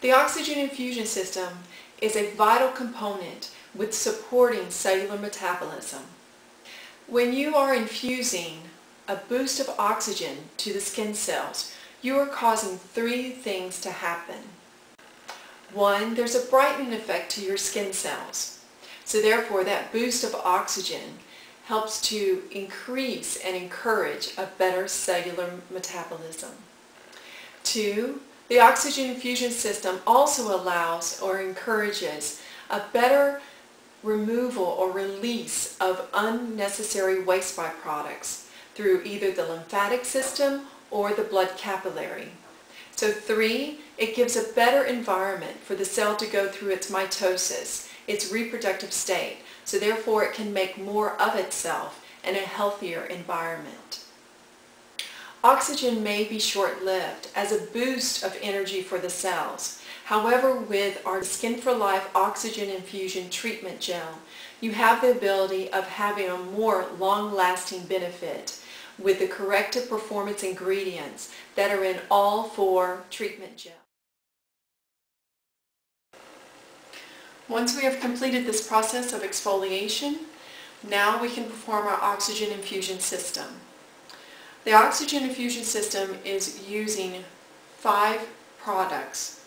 The oxygen infusion system is a vital component with supporting cellular metabolism. When you are infusing a boost of oxygen to the skin cells, you are causing three things to happen. One, there's a brightening effect to your skin cells. So therefore that boost of oxygen helps to increase and encourage a better cellular metabolism. Two, the oxygen infusion system also allows or encourages a better removal or release of unnecessary waste byproducts through either the lymphatic system or the blood capillary. So three, it gives a better environment for the cell to go through its mitosis, its reproductive state, so therefore it can make more of itself in a healthier environment. Oxygen may be short-lived as a boost of energy for the cells. However, with our Skin for Life Oxygen Infusion Treatment Gel, you have the ability of having a more long-lasting benefit with the corrective performance ingredients that are in all four treatment gels. Once we have completed this process of exfoliation, now we can perform our oxygen infusion system. The oxygen infusion system is using five products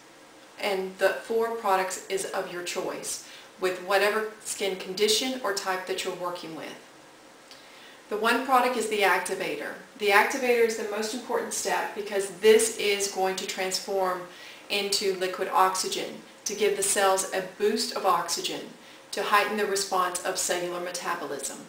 and the four products is of your choice with whatever skin condition or type that you're working with. The one product is the activator. The activator is the most important step because this is going to transform into liquid oxygen to give the cells a boost of oxygen to heighten the response of cellular metabolism,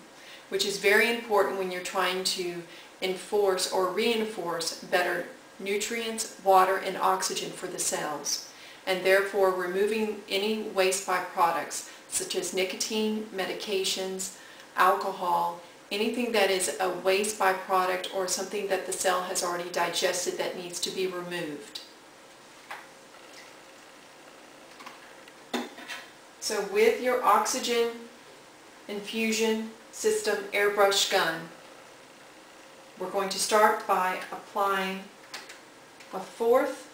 which is very important when you're trying to enforce or reinforce better nutrients, water, and oxygen for the cells, and therefore removing any waste byproducts such as nicotine, medications, alcohol, anything that is a waste byproduct or something that the cell has already digested that needs to be removed. So with your oxygen infusion system airbrush gun, we're going to start by applying a fourth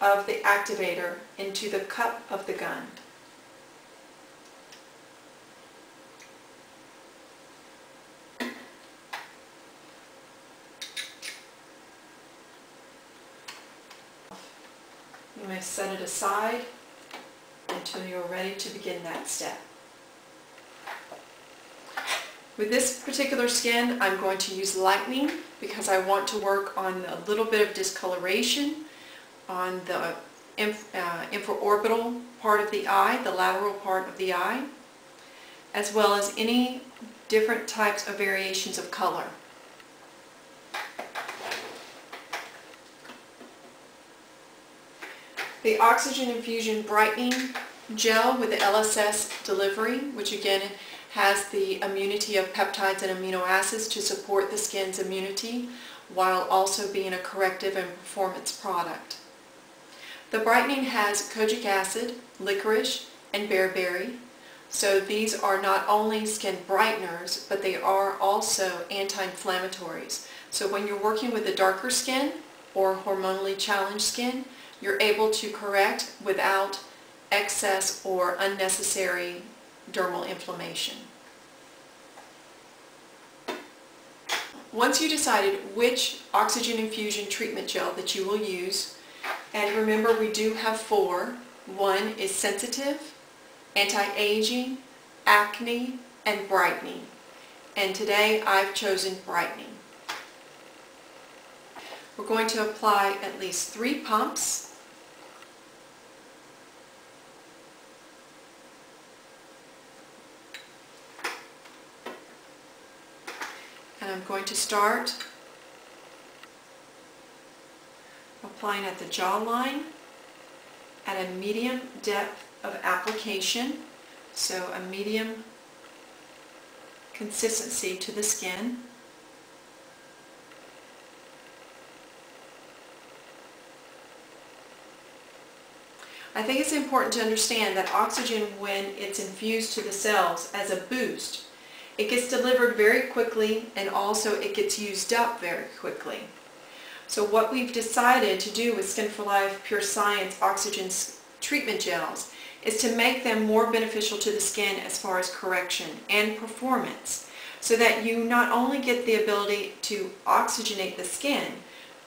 of the activator into the cup of the gun. You may set it aside until you're ready to begin that step. With this particular skin, I'm going to use lightning because I want to work on a little bit of discoloration on the uh, infraorbital part of the eye, the lateral part of the eye, as well as any different types of variations of color. The Oxygen Infusion Brightening Gel with the LSS delivery, which again has the immunity of peptides and amino acids to support the skin's immunity while also being a corrective and performance product. The brightening has kojic acid, licorice, and bearberry. So these are not only skin brighteners, but they are also anti-inflammatories. So when you're working with a darker skin or hormonally challenged skin, you're able to correct without excess or unnecessary dermal inflammation. Once you decided which oxygen infusion treatment gel that you will use, and remember we do have four. One is sensitive, anti-aging, acne, and brightening. And today I've chosen brightening. We're going to apply at least three pumps I'm going to start applying at the jawline at a medium depth of application, so a medium consistency to the skin. I think it's important to understand that oxygen when it's infused to the cells as a boost, it gets delivered very quickly and also it gets used up very quickly. So what we've decided to do with Skin for Life Pure Science Oxygen Treatment Gels is to make them more beneficial to the skin as far as correction and performance so that you not only get the ability to oxygenate the skin,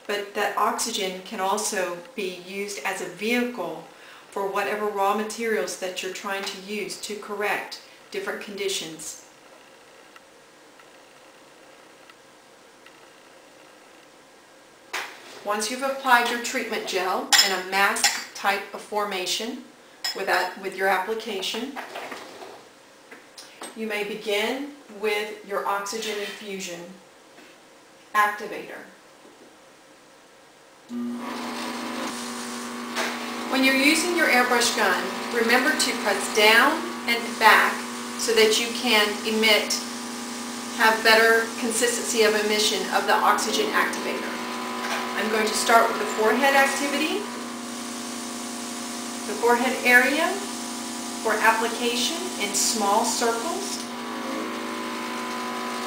but that oxygen can also be used as a vehicle for whatever raw materials that you're trying to use to correct different conditions. Once you've applied your treatment gel in a mask type of formation with, that, with your application, you may begin with your oxygen infusion activator. When you're using your airbrush gun, remember to press down and back so that you can emit, have better consistency of emission of the oxygen activator. I'm going to start with the forehead activity, the forehead area for application in small circles.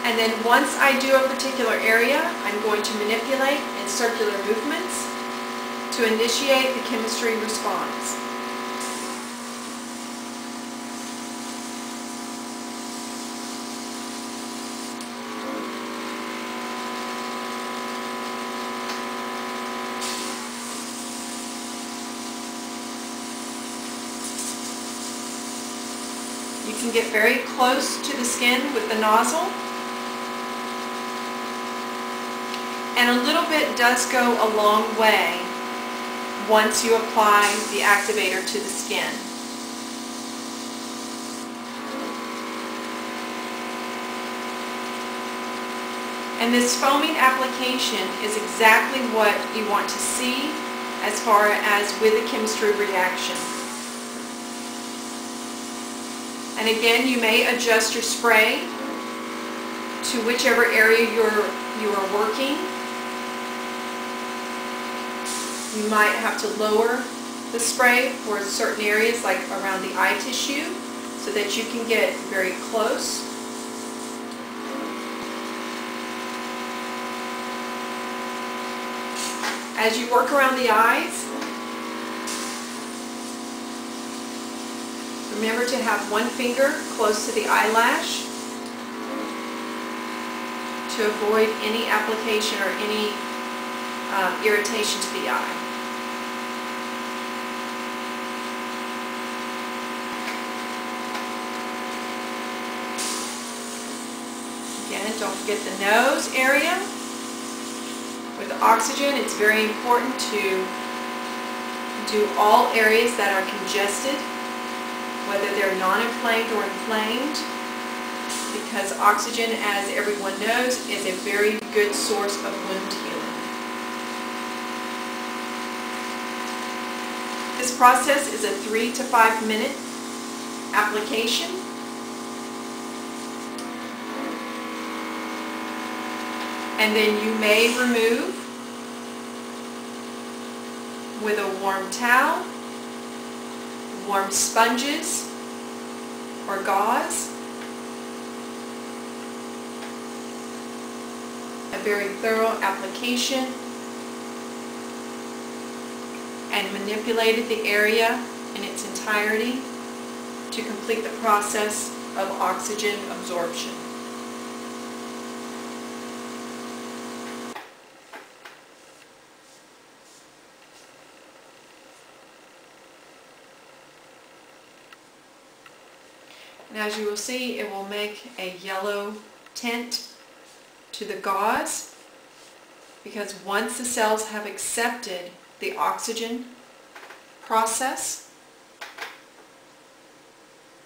And then once I do a particular area, I'm going to manipulate in circular movements to initiate the chemistry response. Can get very close to the skin with the nozzle. And a little bit does go a long way once you apply the activator to the skin. And this foaming application is exactly what you want to see as far as with the chemistry reaction. And again, you may adjust your spray to whichever area you're, you are working. You might have to lower the spray for certain areas like around the eye tissue so that you can get very close. As you work around the eyes, remember to have one finger close to the eyelash to avoid any application or any um, irritation to the eye. Again, don't forget the nose area. With the oxygen, it's very important to do all areas that are congested, whether they're non-inflamed or inflamed, because oxygen, as everyone knows, is a very good source of wound healing. This process is a three to five minute application. And then you may remove with a warm towel, warm sponges, or gauze. A very thorough application and manipulated the area in its entirety to complete the process of oxygen absorption. As you will see, it will make a yellow tint to the gauze because once the cells have accepted the oxygen process,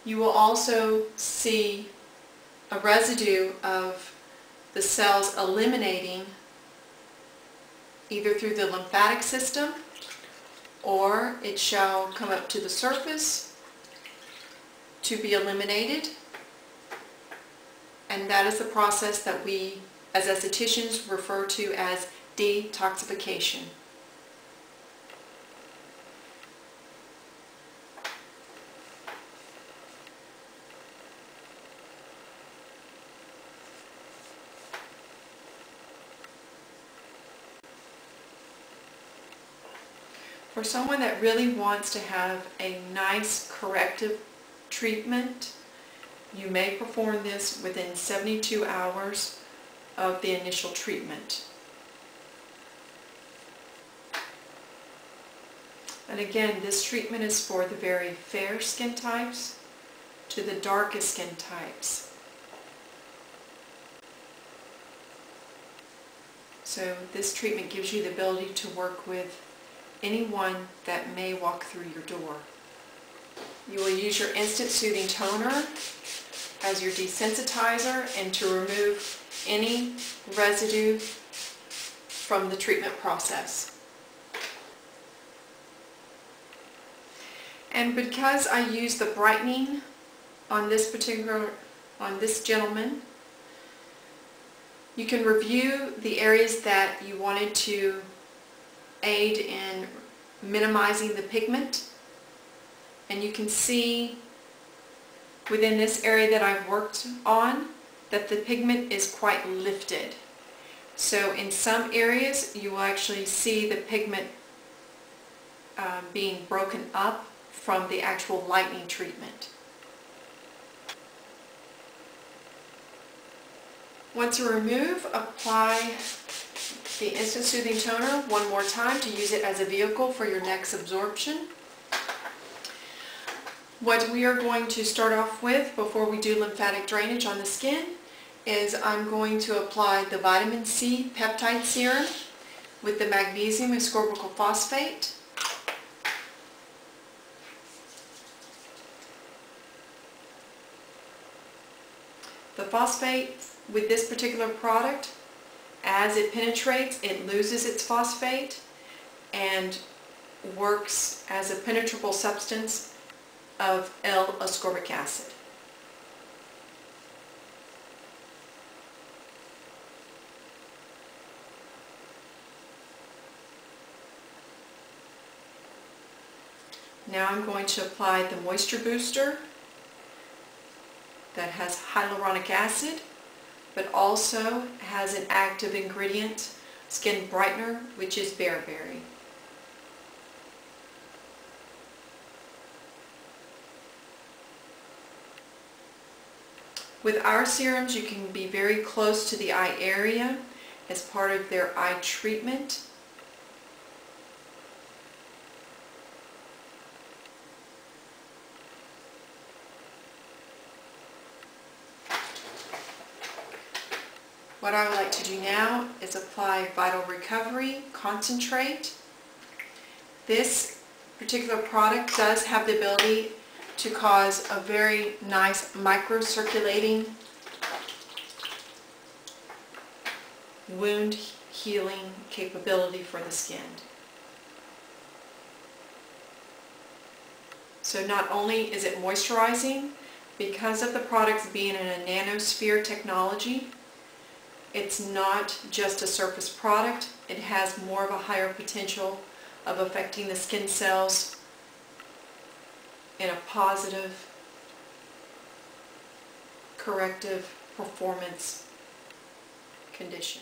you will also see a residue of the cells eliminating either through the lymphatic system or it shall come up to the surface to be eliminated. And that is the process that we, as estheticians, refer to as detoxification. For someone that really wants to have a nice corrective treatment, you may perform this within 72 hours of the initial treatment. And again, this treatment is for the very fair skin types to the darkest skin types. So this treatment gives you the ability to work with anyone that may walk through your door. You will use your Instant Soothing Toner as your desensitizer and to remove any residue from the treatment process. And because I use the brightening on this particular, on this gentleman, you can review the areas that you wanted to aid in minimizing the pigment and you can see within this area that I've worked on that the pigment is quite lifted. So in some areas you will actually see the pigment uh, being broken up from the actual lightning treatment. Once you remove, apply the Instant Soothing Toner one more time to use it as a vehicle for your next absorption. What we are going to start off with before we do lymphatic drainage on the skin is I'm going to apply the vitamin C peptide serum with the magnesium ascorbic phosphate. The phosphate with this particular product, as it penetrates, it loses its phosphate and works as a penetrable substance of L-ascorbic acid. Now I'm going to apply the Moisture Booster that has hyaluronic acid but also has an active ingredient, skin brightener, which is bearberry. With our serums, you can be very close to the eye area as part of their eye treatment. What I would like to do now is apply Vital Recovery Concentrate. This particular product does have the ability to cause a very nice microcirculating wound healing capability for the skin. So not only is it moisturizing, because of the products being in a nanosphere technology, it's not just a surface product. It has more of a higher potential of affecting the skin cells in a positive, corrective performance condition.